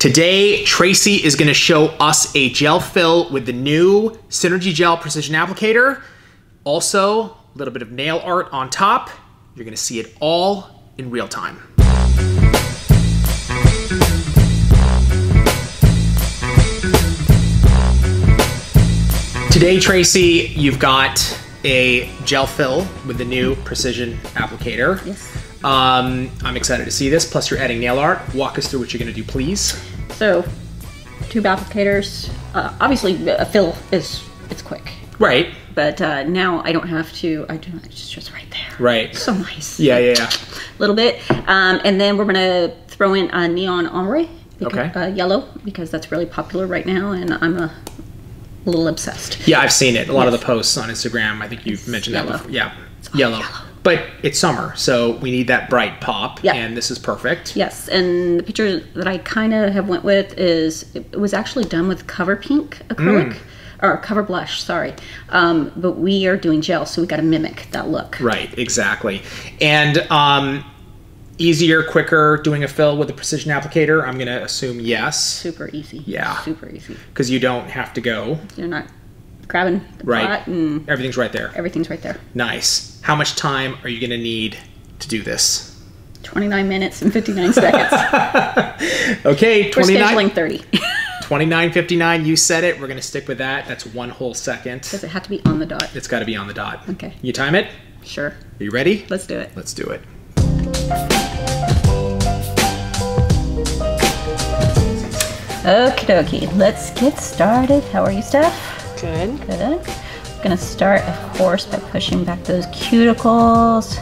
Today, Tracey is gonna show us a gel fill with the new Synergy Gel Precision Applicator. Also, a little bit of nail art on top. You're gonna see it all in real time. Today, Tracey, you've got a gel fill with the new Precision Applicator. Yes. Um, I'm excited to see this. Plus, you're adding nail art. Walk us through what you're going to do, please. So, tube applicators. Uh, obviously, a fill is it's quick, Right. but uh, now I don't have to. I do. It's just right there. Right. So nice. Yeah, yeah, yeah. A little bit, um, and then we're gonna throw in a neon ombre. Because, Okay. Uh, yellow because that's really popular right now, and I'm a little obsessed. Yeah, I've seen it. A lot of the posts on Instagram. I think you've mentioned that yellow. before. Yeah, yellow. yellow. But it's summer, so we need that bright pop. Yeah. And this is perfect. Yes, and the picture that I kind of have went with is it was actually done with cover pink acrylic or cover blush. Sorry, um, but we are doing gel, so we got to mimic that look. Right. Exactly. And um, easier, quicker doing a fill with a precision applicator. I'm going to assume yes, Super easy. Yeah. super easy. because you don't have to go. You're not grabbing the Right. pot and Everything's right there. everything's right there. Nice. How much time are you going to need to do this? 29 minutes and 59 seconds. Okay, We're 29. scheduling 30. 29.59. You said it. We're going to stick with that. That's one whole second. Does it have to be on the dot? It's got to be on the dot. Okay. You time it? Sure. Are you ready? Let's do it. Let's do it. Okie dokie. Let's get started. How are you, Steph? Good. Good. I'm gonna start, of course, by pushing back those cuticles,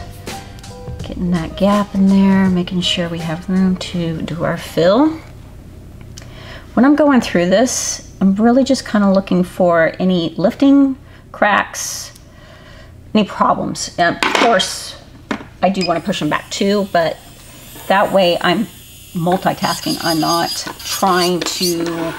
getting that gap in there, making sure we have room to do our fill. When I'm going through this, I'm really just kind of looking for any lifting, cracks, any problems. And of course, I do want to push them back too, but that way I'm multitasking. I'm not trying to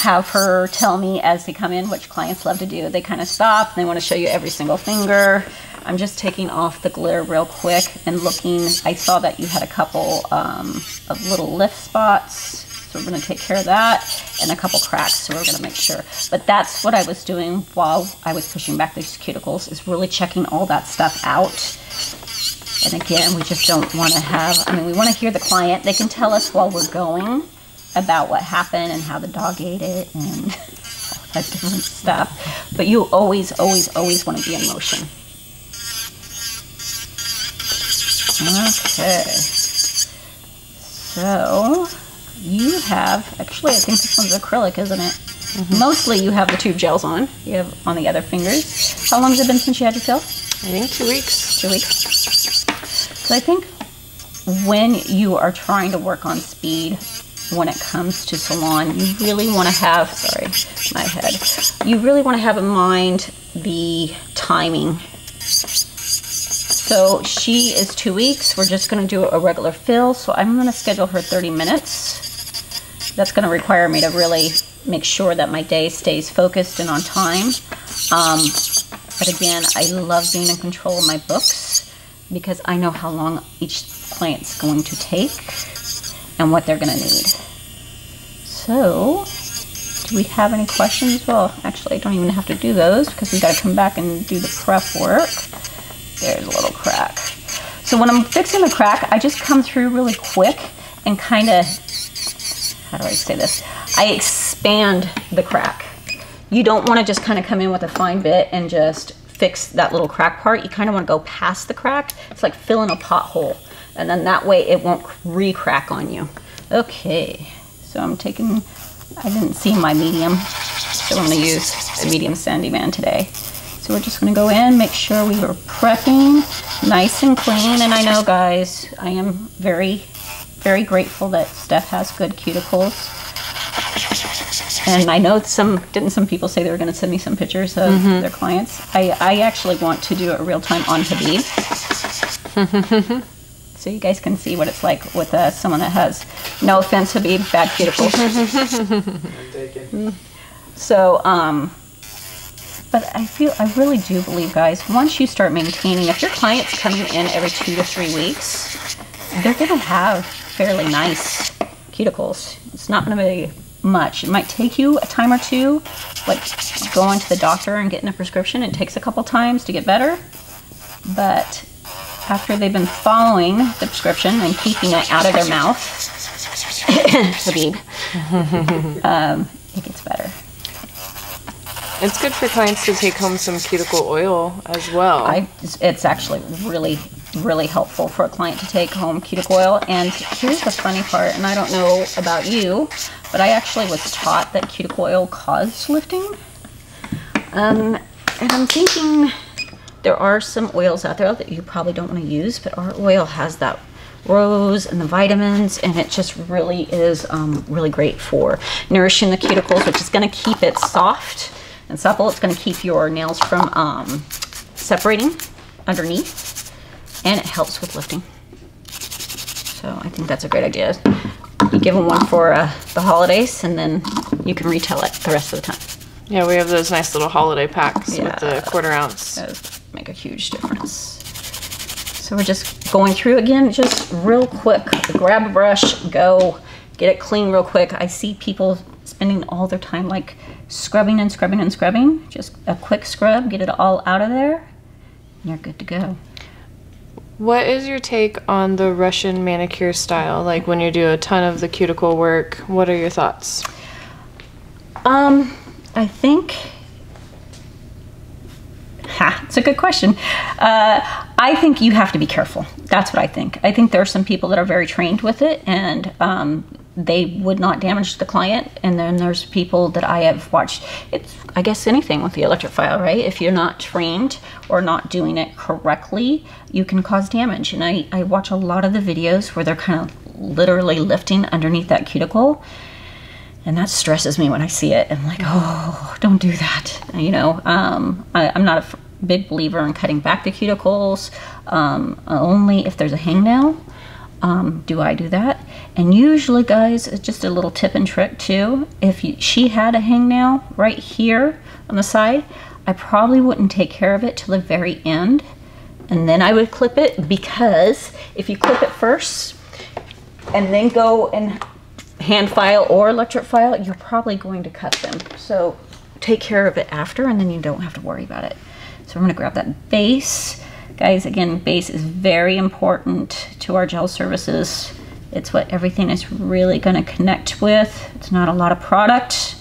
have her tell me as they come in, which clients love to do. They kind of stop, they want to show you every single finger. I'm just taking off the glitter real quick and looking. I saw that you had a couple um, of little lift spots. So we're going to take care of that and a couple cracks. So we're going to make sure. But that's what I was doing while I was pushing back these cuticles is really checking all that stuff out. And again, we just don't want to have, I mean, we want to hear the client. They can tell us while we're going about what happened and how the dog ate it and all that different stuff. But you always, always, always want to be in motion. Okay. So you have, actually, I think this one's acrylic, isn't it? Mm-hmm. Mostly you have the tube gels on. You have on the other fingers. How long has it been since you had your fill? I think two weeks. two weeks. So I think when you are trying to work on speed, when it comes to salon, you really want to have, sorry, my head, you really want to have in mind the timing. So she is two weeks. We're just going to do a regular fill. So I'm going to schedule her 30 minutes. That's going to require me to really make sure that my day stays focused and on time. Um, but again, I love being in control of my books because I know how long each client's going to take and what they're going to need. So, do we have any questions? Well, actually, I don't even have to do those because we've got to come back and do the prep work. There's a little crack. So when I'm fixing the crack, I just come through really quick and kind of, how do I say this? I expand the crack. You don't want to just kind of come in with a fine bit and just fix that little crack part. You kind of want to go past the crack. It's like filling a pothole. And then that way it won't re-crack on you. Okay, so I'm taking, I didn't see my medium, so I'm going to use the medium sanding band today. So we're just going to go in, make sure we are prepping nice and clean. And I know, guys, I am very, very grateful that Steph has good cuticles. And I know some didn't some people say they were going to send me some pictures of mm-hmm. their clients. I, I actually want to do it real time on Habib. so you guys can see what it's like with uh, someone that has no offense Habib bad cuticles. so um but I feel I really do believe guys once you start maintaining if your client's coming in every 2 to 3 weeks they're to have fairly nice cuticles. It's It's not gonna be much. It might take you a time or two, like going to the doctor and getting a prescription. It takes a couple times to get better. But after they've been following the prescription and keeping it out of their mouth, Habib, um, it gets better. It's good for clients to take home some cuticle oil as well. I, it's actually really, really helpful for a client to take home cuticle oil. And here's the funny part, and I don't know about you, but I actually was taught that cuticle oil caused lifting. Um, and I'm thinking there are some oils out there that you probably don't want to use, but our oil has that rose and the vitamins and it just really is um, really great for nourishing the cuticles which is going to keep it soft and supple. It's going to keep your nails from um, separating underneath and it helps with lifting. So I think that's a great idea. You give them one for uh, the holidays and then you can retell it the rest of the time. Yeah, we have those nice little holiday packs Yeah. with the quarter ounce. Make a huge difference. So we're just going through again, just real quick. Grab a brush, go, get it clean real quick. I see people spending all their time like scrubbing and scrubbing and scrubbing. Just a quick scrub, get it all out of there, and you're good to go. What is your take on the Russian manicure style? Like when you do a ton of the cuticle work, what are your thoughts? Um, I think. Ha, it's a good question. Uh, I think you have to be careful. That's what I think. I think there are some people that are very trained with it and um, they would not damage the client. And then there's people that I have watched. It's, I guess, anything with the electric file, right? If you're not trained or not doing it correctly, you can cause damage. And I, I watch a lot of the videos where they're kind of literally lifting underneath that cuticle and that stresses me when I see it. I'm like, oh, don't do that. You know, um, I, I'm not a big believer in cutting back the cuticles. Um, only if there's a hangnail um, do I do that. And usually, guys, it's just a little tip and trick too. If you, she had a hangnail right here on the side, I probably wouldn't take care of it till the very end. And then I would clip it because if you clip it first and then go and hand file or electric file, you're probably going to cut them. So take care of it after and then you don't have to worry about it. So I'm gonna grab that base. Guys, again, base is very important to our gel services. It's what everything is really gonna connect with. It's not a lot of product.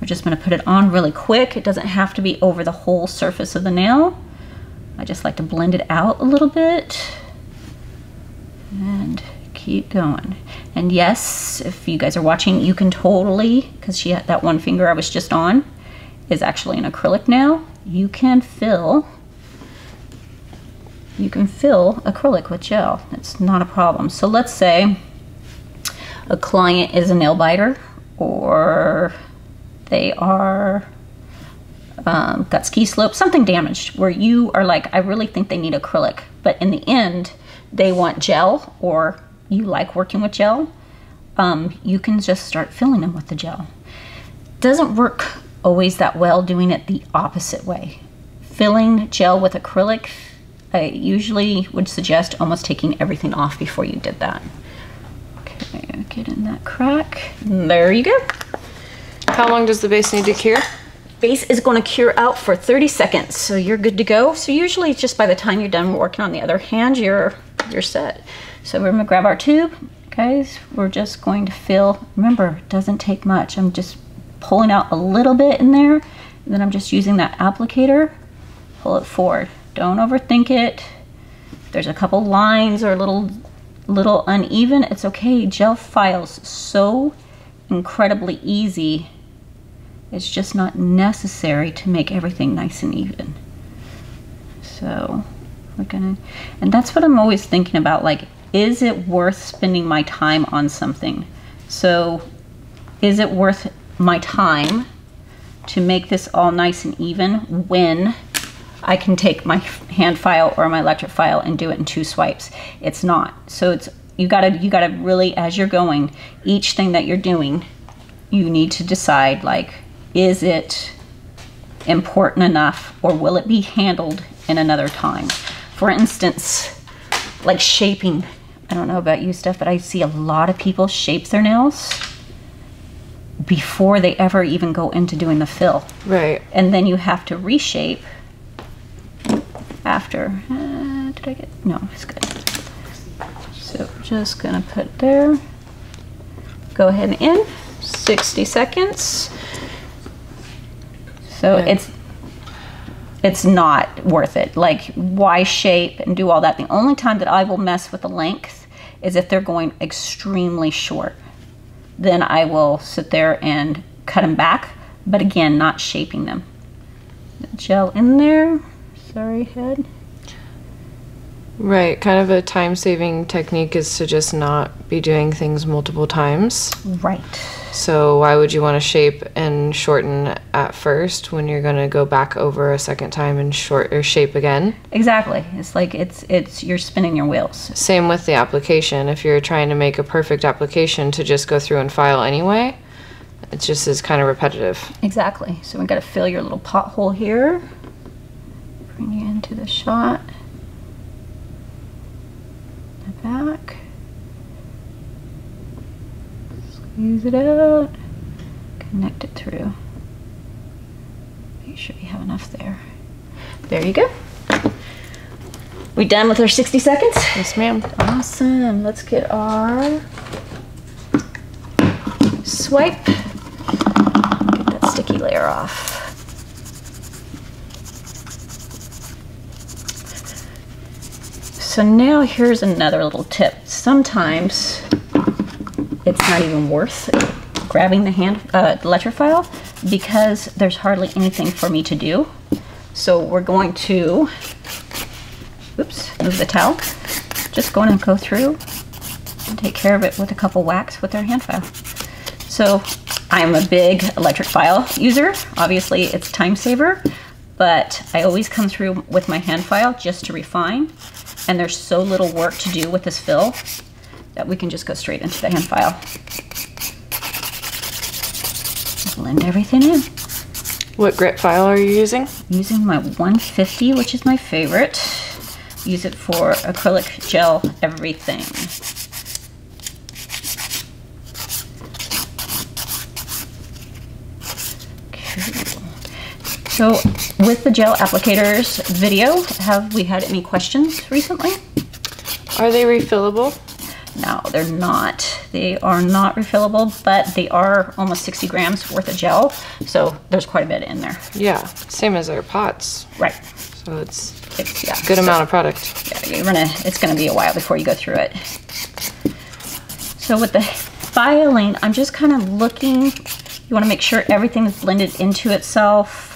We're just gonna put it on really quick. It doesn't have to be over the whole surface of the nail. I just like to blend it out a little bit and keep going. And yes, if you guys are watching, you can totally, because she had that one finger I was just on is actually an acrylic nail. You can fill, you can fill acrylic with gel. It's not a problem. So let's say a client is a nail biter or they are um, got ski slope, something damaged where you are like, I really think they need acrylic, but in the end, they want gel or you like working with gel, um, you can just start filling them with the gel. Doesn't work always that well doing it the opposite way. Filling gel with acrylic, I usually would suggest almost taking everything off before you did that. Okay, get in that crack. There you go. How long does the base need to cure? base is going to cure out for 30 seconds so you're good to go so usually just by the time you're done working on the other hand you're you're set. So we're to grab our tube guys. We're just going to fill remember it doesn't take much. I'm just pulling out a little bit in there and then i'm just using that applicator. Pull it forward. Don't overthink it. There's a couple lines or a little little uneven. It's okay. Gel files so incredibly easy. It's just not necessary to make everything nice and even. So we're gonna, and that's what I'm always thinking about. Like, is it worth spending my time on something? So is it worth my time to make this all nice and even when I can take my hand file or my electric file and do it in two swipes? It's not. So it's, you gotta, you gotta really, as you're going, each thing that you're doing, you need to decide like, is it important enough or will it be handled in another time? For instance, like shaping. I don't know about you, Steph, but I see a lot of people shape their nails before they ever even go into doing the fill. Right. And then you have to reshape after. Uh, did I get? No, it's good. So just gonna put there. Go ahead and in. 60 seconds. So it's it's not worth it. Like why shape and do all that? The only time that I will mess with the length is if they're going extremely short. Then I will sit there and cut them back, but again, not shaping them. Gel in there. Sorry, head. Right. Kind of a time saving technique is to just not be doing things multiple times. Right. So why would you want to shape and shorten at first when you're going to go back over a second time and short or shape again? Exactly. It's like it's it's you're spinning your wheels. Same with the application. If you're trying to make a perfect application to just go through and file anyway, it just is kind of repetitive. Exactly. So we got to fill your little pothole here. Bring you into the shot. The back. Squeeze it out. Connect it through. Make sure you have enough there. There you go. We done with our 60 seconds? Yes, ma'am. Awesome. Let's get our swipe. Get that sticky layer off. So now here's another little tip. Sometimes it's not even worth grabbing the hand uh, electric file because there's hardly anything for me to do. So we're going to, oops, move the towel. Just going to go through and take care of it with a couple whacks with our hand file. So I'm a big electric file user. Obviously it's time saver, but I always come through with my hand file just to refine. And there's so little work to do with this fill that we can just go straight into the hand file. Blend everything in. What grit file are you using? Using my 150, which is my favorite. Use it for acrylic gel everything. Cool. So with the gel applicators video, have we had any questions recently? Are they refillable? No, they're not. They are not refillable, but they are almost 60 grams worth of gel, so there's quite a bit in there. Yeah, same as our pots. Right. So it's It's, yeah. a good so- amount of product. Yeah, you're gonna, it's gonna be a while before you go through it. So with the filing, I'm just kind of looking, you wanna make sure everything is blended into itself.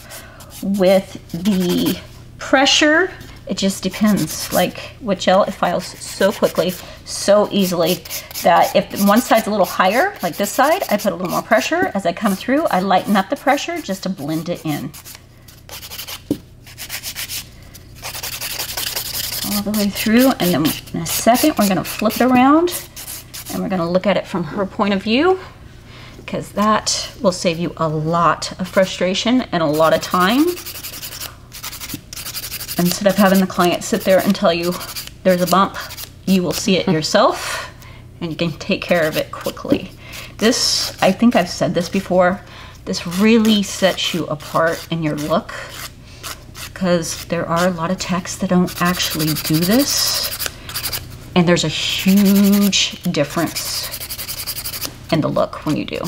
With the pressure, it just depends. Like with gel, it files so quickly, so easily that if one side's a little higher, like this side, I put a little more pressure. As I come through, I lighten up the pressure just to blend it in. all the way through and then in a second we're going to flip it around and we're going to look at it from her point of view because that will save you a lot of frustration and a lot of time instead of having the client sit there and tell you there's a bump you will see it yourself and you can take care of it quickly this i think i've said this before this really sets you apart in your look because there are a lot of techs that don't actually do this. And there's a huge difference in the look when you do.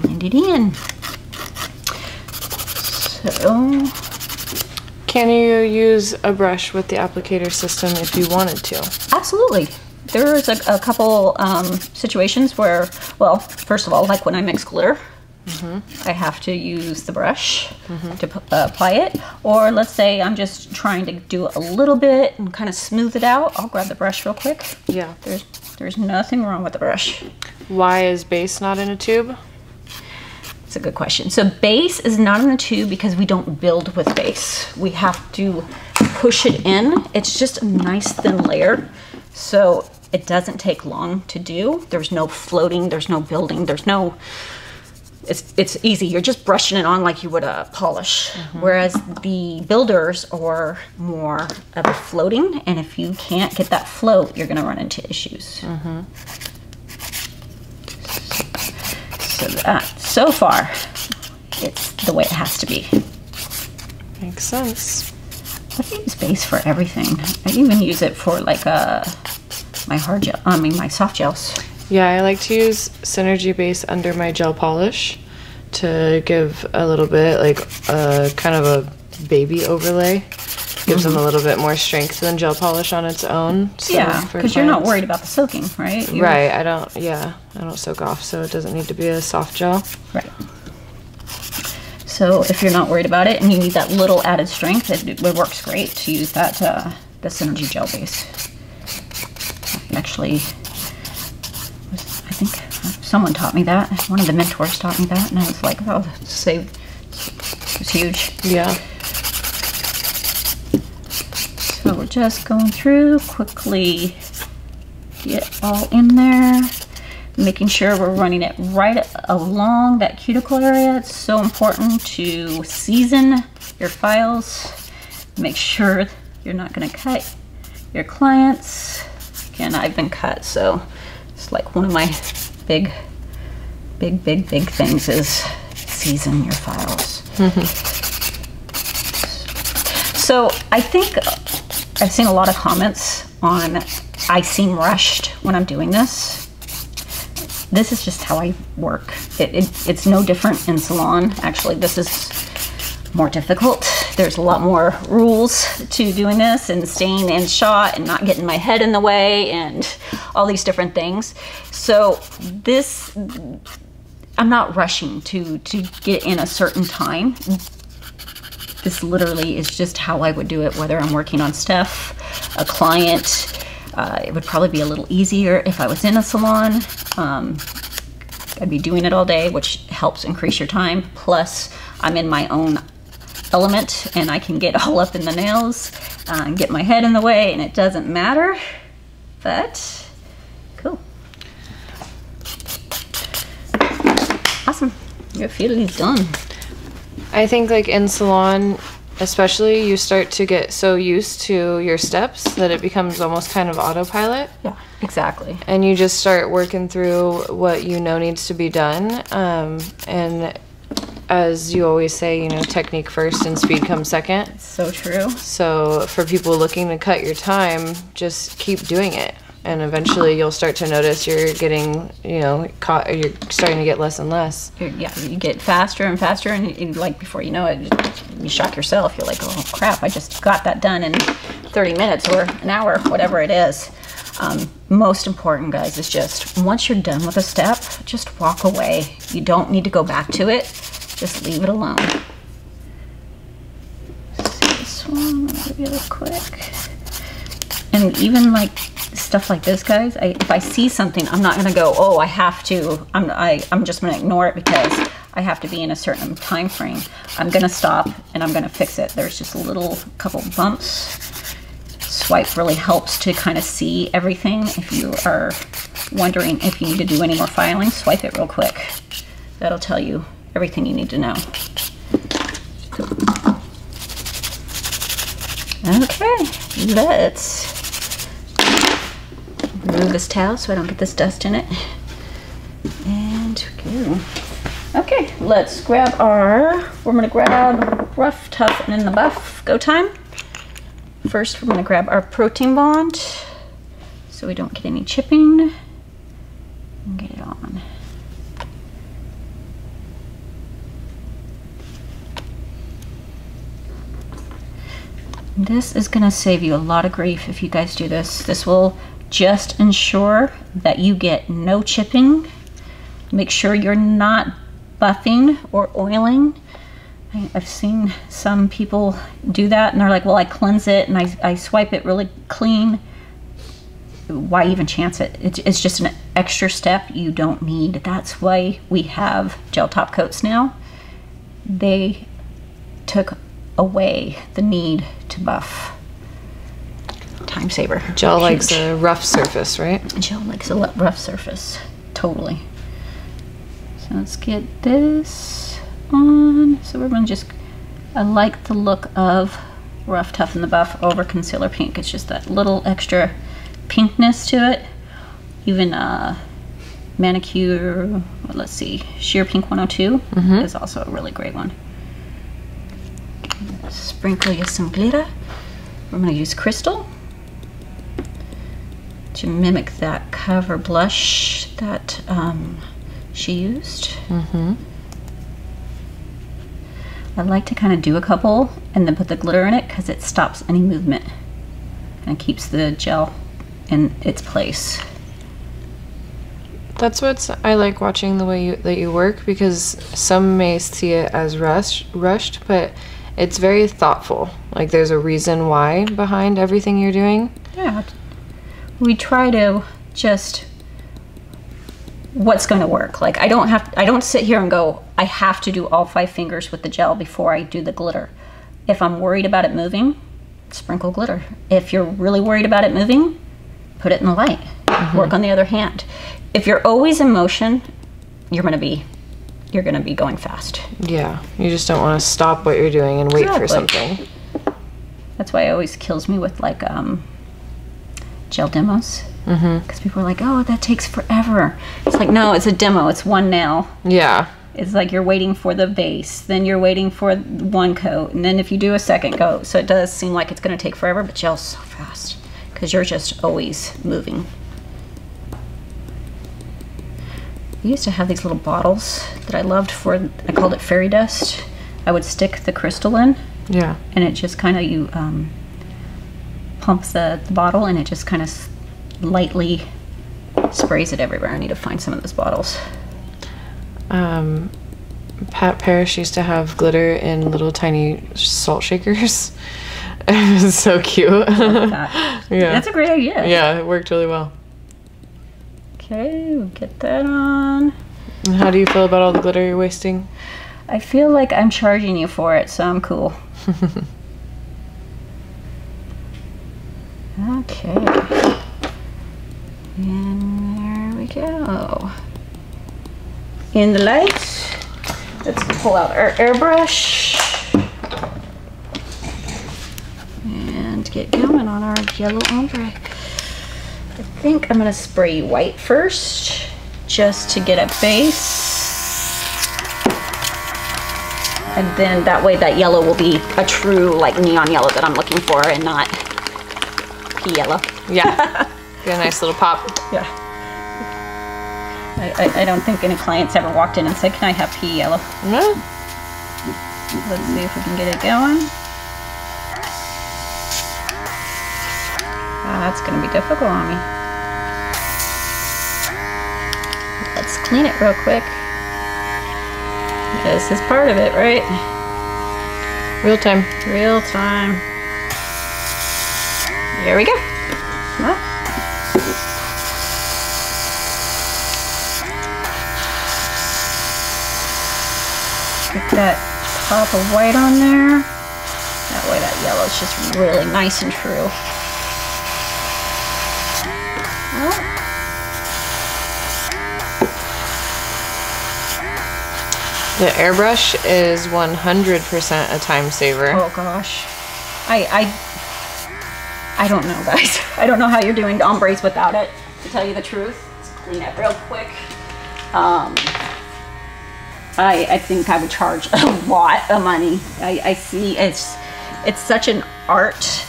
Blend it in. So, Can you use a brush with the applicator system if you wanted to? absolutely. There's a, a couple um, situations where, well, first of all, like when I mix glitter, I have to use the brush to pu- uh, apply it. Or let's say I'm just trying to do a little bit and kind of smooth it out. I'll grab the brush real quick. Yeah. There's there's nothing wrong with the brush. Why is base not in a tube? It's a good question. So base is not in the tube because we don't build with base. We have to push it in. It's just a nice thin layer. So it doesn't take long to do. There's no floating, there's no building, there's no it's it's easy. You're just brushing it on like you would a polish. Mm-hmm. Whereas the builders are more of a floating, and if you can't get that float, you're gonna run into issues. Mm-hmm. So that so far, it's the way it has to be. Makes sense. I use base for everything. I even use it for like uh my hard gel. I mean my soft gels. Yeah, I like to use Synergy Base under my gel polish to give a little bit, like a kind of a baby overlay. Gives them a little bit more strength than gel polish on its own. So yeah, because you're not worried about the soaking, right? You're- Right, I don't, yeah, I don't soak off, so it doesn't need to be a soft gel. Right. So if you're not worried about it and you need that little added strength, it, it works great to use that uh, the Synergy gel base. Actually, I think someone taught me that. One of the mentors taught me that, and I was like, "Oh, saved! It's huge." Yeah. So we're just going through quickly, get all in there, making sure we're running it right along that cuticle area. It's so important to season your files. Make sure you're not going to cut your clients. Again, I've been cut, so it's like one of my big, big, big, big things is season your files. Mm-hmm. So I think I've seen a lot of comments on I seem rushed when I'm doing this. This is just how I work. It, it, it's no different in salon. Actually, this is more difficult. There's a lot more rules to doing this and staying in shot and not getting my head in the way and all these different things. So this, I'm not rushing to to get in a certain time this literally is just how I would do it, whether I'm working on Steph, a client. Uh, it would probably be a little easier if I was in a salon. Um, I'd be doing it all day, which helps increase your time. Plus, I'm in my own element and I can get all up in the nails uh, and get my head in the way, and it doesn't matter. But, cool. Awesome. Your field is done. I think like in salon, especially, you start to get so used to your steps that it becomes almost kind of autopilot. Yeah, exactly. and you just start working through what you know needs to be done. Um, and as you always say, you know, technique first and speed comes second. So true. So for people looking to cut your time, just keep doing it. And eventually you'll start to notice you're getting, you know, caught, you're starting to get less and less. You're, yeah, you get faster and faster, and you, like before you know it, you shock yourself. You're like, oh crap, I just got that done in 30 minutes or an hour, whatever it is. Um, most important, guys, is just once you're done with a step, just walk away. You don't need to go back to it. Just leave it alone. See this one really quick. And even like stuff like this, guys, I, if I see something, I'm not gonna go, oh, I have to. I'm I, I'm just gonna ignore it because I have to be in a certain time frame. I'm gonna stop and I'm gonna fix it. There's just a little couple bumps. Swipe really helps to kind of see everything. If you are wondering if you need to do any more filing, swipe it real quick. That'll tell you everything you need to know. Okay, let's remove this towel so I don't get this dust in it. And go. Okay, let's grab our, we're gonna grab rough, tough, and in the buff. Go time. First, we're gonna grab our protein bond so we don't get any chipping. And get it on. This is going to save you a lot of grief if you guys do this. This will just ensure that you get no chipping. Make sure you're not buffing or oiling. I've seen some people do that and they're like, well, I cleanse it and I, I swipe it really clean. Why even chance it? It's, it's just an extra step you don't need. That's why we have gel top coats now. They took away the need to buff. Time saver. Gel likes a rough surface, right? Gel likes a rough surface. Totally. So let's get this on. So we're gonna just, I like the look of Rough Tough and the Buff over Concealer Pink. It's just that little extra pinkness to it. Even uh, Mani Q, let's see, Sheer Pink 102 is also a really great one. Sprinkle you some glitter. We're gonna use Crystal to mimic that cover blush that um, she used. Mm-hmm. I like to kind of do a couple and then put the glitter in it because it stops any movement and keeps the gel in its place. That's what's I like watching the way you that you work because some may see it as rush, rushed, but it's very thoughtful. Like there's a reason why behind everything you're doing. Yeah. We try to just what's going to work. Like I don't have I don't sit here and go I have to do all five fingers with the gel before I do the glitter. If I'm worried about it moving, sprinkle glitter. If you're really worried about it moving, put it in the light. Work on the other hand. If you're always in motion, you're going to be you're going to be going fast. Yeah, you just don't want to stop what you're doing and wait for something. That's why it always kills me with like um, gel demos. Because people are like, oh, that takes forever. It's like, no, it's a demo. It's one nail. Yeah, It's like you're waiting for the base, then you're waiting for one coat, and then if you do a second coat, so it does seem like it's going to take forever, but gel's so fast because you're just always moving. I used to have these little bottles that I loved for, I called it fairy dust. I would stick the crystal in, yeah. and it just kind of, you um, pump the, the bottle, and it just kind of lightly sprays it everywhere. I need to find some of those bottles. Um, Pat Parrish used to have glitter in little tiny salt shakers. it was so cute. That- yeah. That's a great idea. yeah, it worked really well. Okay, we'll get that on. And how do you feel about all the glitter you're wasting? I feel like I'm charging you for it, so I'm cool. okay. And there we go. In the light, let's pull out our airbrush and get going on our yellow ombre. I think I'm gonna spray white first, just to get a base. And then that way that yellow will be a true like neon yellow that I'm looking for and not pea yellow. Yeah. Get a nice little pop. Yeah. I, I, I don't think any clients ever walked in and said, can I have pea yellow? Yeah. Let's see if we can get it going. Ah, that's gonna be difficult on me. Let's clean it real quick. This is part of it, right? Real time. Real time. Here we go. Get that top of white on there. That way that yellow is just really nice and true. The airbrush is 100% a time saver. Oh gosh. I I I don't know guys. I don't know how you're doing ombres without it, to tell you the truth. Let's clean it real quick. Um I I think I would charge a lot of money. I, I see it's it's such an art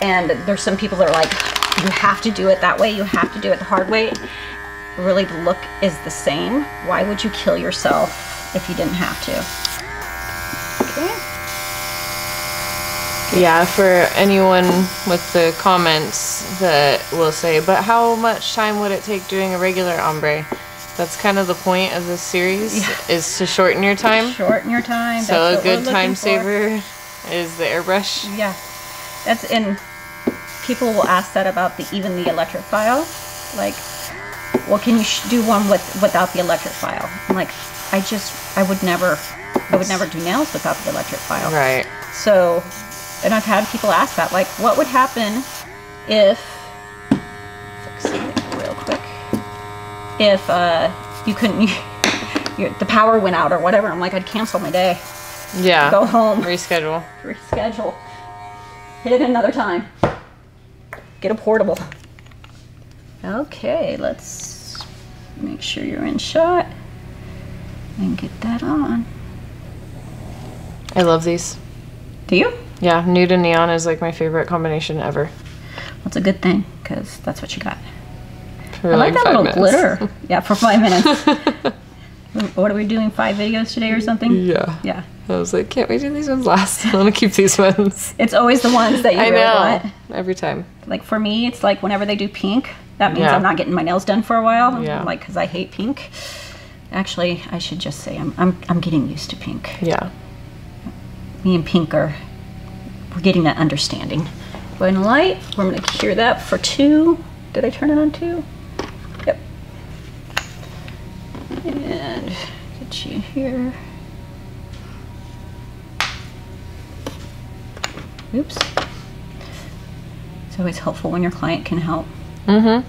and there's some people that are like, you have to do it that way, you have to do it the hard way. Really the look is the same. Why would you kill yourself if you didn't have to? Yeah, for anyone with the comments that will say, but how much time would it take doing a regular ombre? That's kind of the point of this series, is to shorten your time. shorten your time. So a good time for. saver is the airbrush. Yeah, that's and people will ask that about the even the electric file. Like, well, can you sh- do one with without the electric file? I'm like, I just I would never I would never do nails without the electric file. Right. So, and I've had people ask that, like, what would happen if, real quick, if uh, you couldn't, your, the power went out or whatever. I'm like, I'd cancel my day, Yeah. go home, Reschedule. reschedule, hit it another time, get a portable. Okay, let's make sure you're in shot and get that on. I love these. Do you? Yeah, nude and neon is like my favorite combination ever. That's a good thing because that's what you got. For I like that five little minutes. glitter. Yeah, for five minutes. what are we doing? Five videos today or something? Yeah. Yeah. I was like, can't we do these ones last? I want to keep these ones. It's always the ones that you I really know. want. Every time. Like for me, it's like whenever they do pink, that means Yeah. I'm not getting my nails done for a while. Yeah. Like because I hate pink. Actually, I should just say I'm I'm I'm getting used to pink. Yeah. Me and pink are we're getting that understanding. Go ahead and light. We're gonna cure that for two. Did I turn it on two? Yep. And get you here. Oops. It's always helpful when your client can help. Mm-hmm.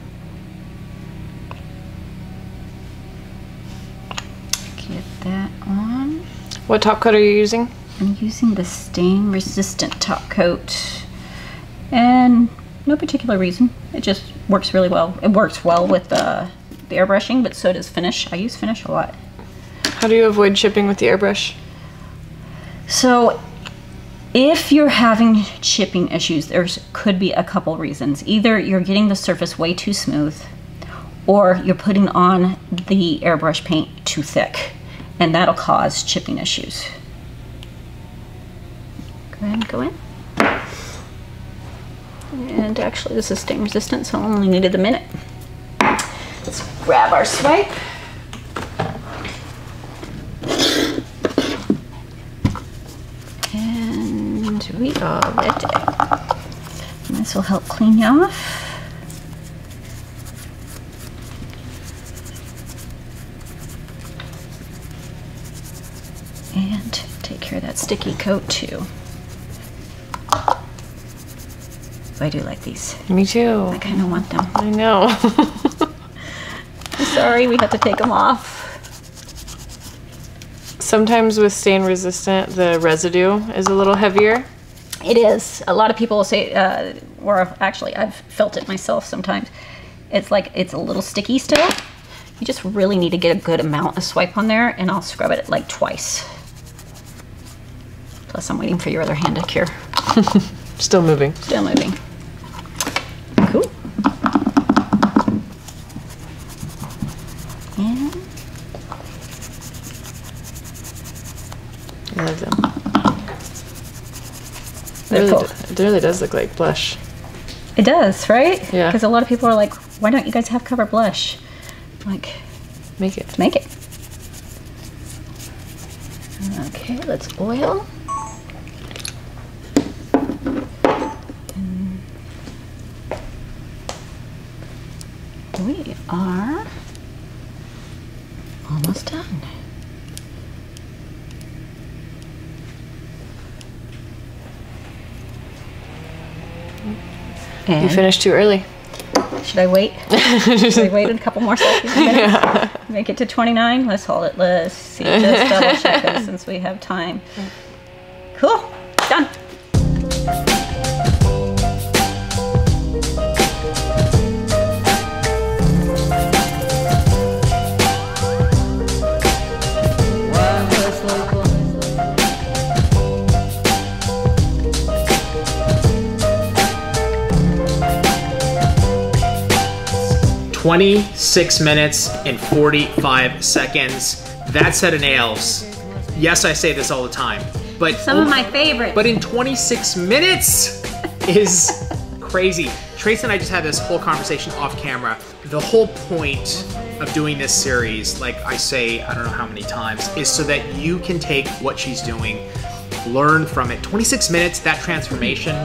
Get that on. What top coat are you using? I'm using the stain resistant top coat and no particular reason. It just works really well. It works well with uh, the airbrushing, but so does finish. I use finish a lot. How do you avoid chipping with the airbrush? So if you're having chipping issues, there could be a couple reasons. Either you're getting the surface way too smooth or you're putting on the airbrush paint too thick and that'll cause chipping issues. And go in. And actually this is stain resistant, so I only needed a minute. Let's grab our swipe. And we are ready. And this will help clean you off. And take care of that sticky coat too. I do like these. Me too. I kind of want them. I know. Sorry, we had to take them off. Sometimes with stain resistant, the residue is a little heavier. It is. A lot of people say, uh, or actually, I've felt it myself sometimes. It's like it's a little sticky still. You just really need to get a good amount of swipe on there, and I'll scrub it like twice. Plus, I'm waiting for your other hand to cure. Still moving. Still moving. Cool. And I love them. It really, cool. it really does look like blush. It does, right? Yeah. Because a lot of people are like, why don't you guys have cover blush? Like, Make it. make it. Okay, let's oil. And We are almost done. And finished too early. should I wait? Should I wait a couple more seconds? minutes? Make it to 29. Let's hold it. Let's see. Just double check this since we have time. Cool. 26 minutes and 45 seconds. That set of nails. Yes, I say this all the time, but some of my favorites. But in 26 minutes is crazy. Trace and I just had this whole conversation off camera. The whole point of doing this series, like I say, I don't know how many times, is so that you can take what she's doing, learn from it. 26 minutes, that transformation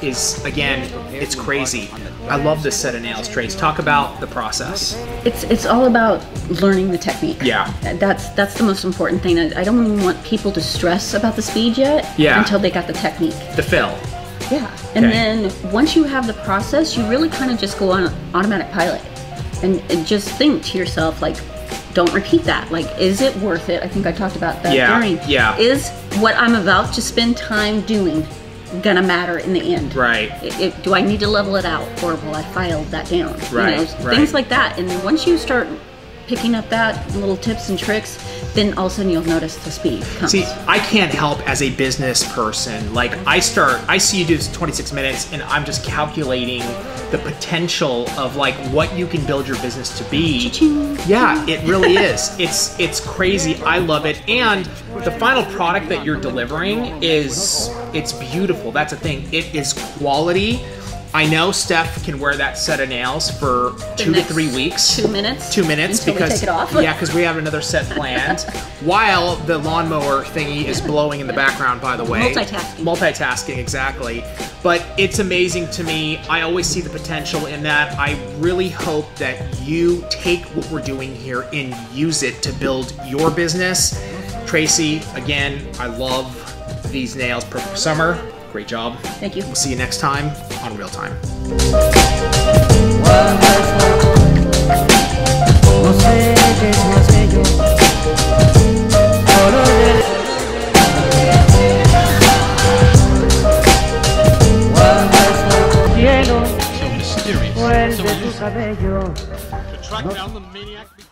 is, again, it's crazy. I love this set of nails, Trace. Talk about the process. It's it's all about learning the technique. Yeah. That's that's the most important thing. I I don't even want people to stress about the speed yet Yeah. until they got the technique. The fill. Yeah. And Okay. then once you have the process, you really kind of just go on automatic pilot and, and just think to yourself like don't repeat that. Like, is it worth it? I think I talked about that Yeah, during. yeah. Is what I'm about to spend time doing gonna matter in the end? Right. It, it- do I need to level it out, or will I file that down? Right, You know, right. things like that. And once you start picking up that little tips and tricks, then all of a sudden you'll notice the speed comes. See, I can't help as a business person. Like, I start, I see you do this 26 minutes, and I'm just calculating the potential of like what you can build your business to be. Cha-ching. Yeah, it really is. It's it's crazy. I love it. And the final product that you're delivering is it's beautiful. That's a thing. It is quality. I know Steph can wear that set of nails for The two to three weeks. Two minutes. Two minutes until because we take it off. yeah, because we have another set planned. While the lawnmower thingy is blowing in the background, by the way. Multitasking. Multitasking, exactly. But it's amazing to me. I always see the potential in that. I really hope that you take what we're doing here and use it to build your business. Tracey, again, I love these nails. Summer. Great job. Thank you. We'll see you next time on Real Time. No sé qué es más bello. Oro del Cuando el sol cielo so mysterious, so vuelve tu elusive. cabello. To track down the maniac behind